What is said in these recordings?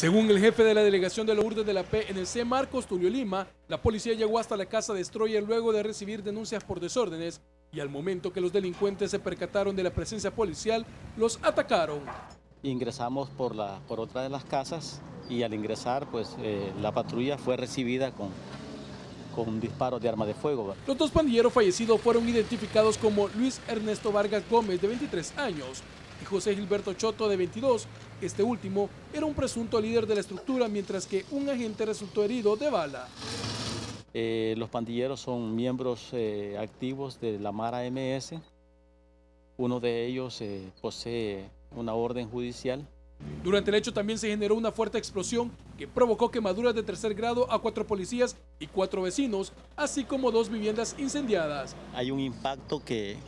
Según el jefe de la delegación de Lourdes de la PNC, Marcos Tulio Lima, la policía llegó hasta la casa Destroyer luego de recibir denuncias por desórdenes y al momento que los delincuentes se percataron de la presencia policial, los atacaron. Ingresamos por, la, por otra de las casas y al ingresar, pues eh, la patrulla fue recibida con, con un disparo de arma de fuego. Los dos pandilleros fallecidos fueron identificados como Luis Ernesto Vargas Gómez, de 23 años, y José Gilberto Choto, de 22. Este último era un presunto líder de la estructura, mientras que un agente resultó herido de bala. Eh, los pandilleros son miembros eh, activos de la Mara MS. Uno de ellos eh, posee una orden judicial. Durante el hecho también se generó una fuerte explosión que provocó quemaduras de tercer grado a cuatro policías y cuatro vecinos, así como dos viviendas incendiadas. Hay un impacto que,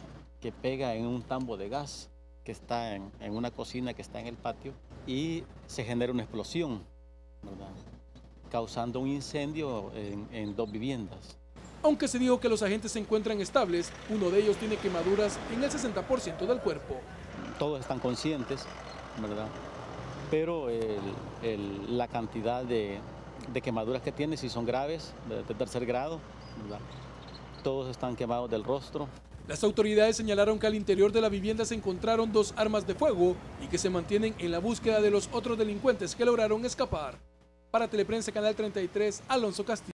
que pega en un tambo de gas que está en, en, una cocina que está en el patio y se genera una explosión, ¿verdad? causando un incendio en, en dos viviendas. Aunque se dijo que los agentes se encuentran estables, uno de ellos tiene quemaduras en el 60% del cuerpo. Todos están conscientes, ¿verdad? Pero el, el, la cantidad de, de, quemaduras que tiene, si son graves, de, de tercer grado, ¿verdad? todos están quemados del rostro, las autoridades señalaron que al interior de la vivienda se encontraron dos armas de fuego y que se mantienen en la búsqueda de los otros delincuentes que lograron escapar. Para Teleprensa Canal 33, Alonso Castillo.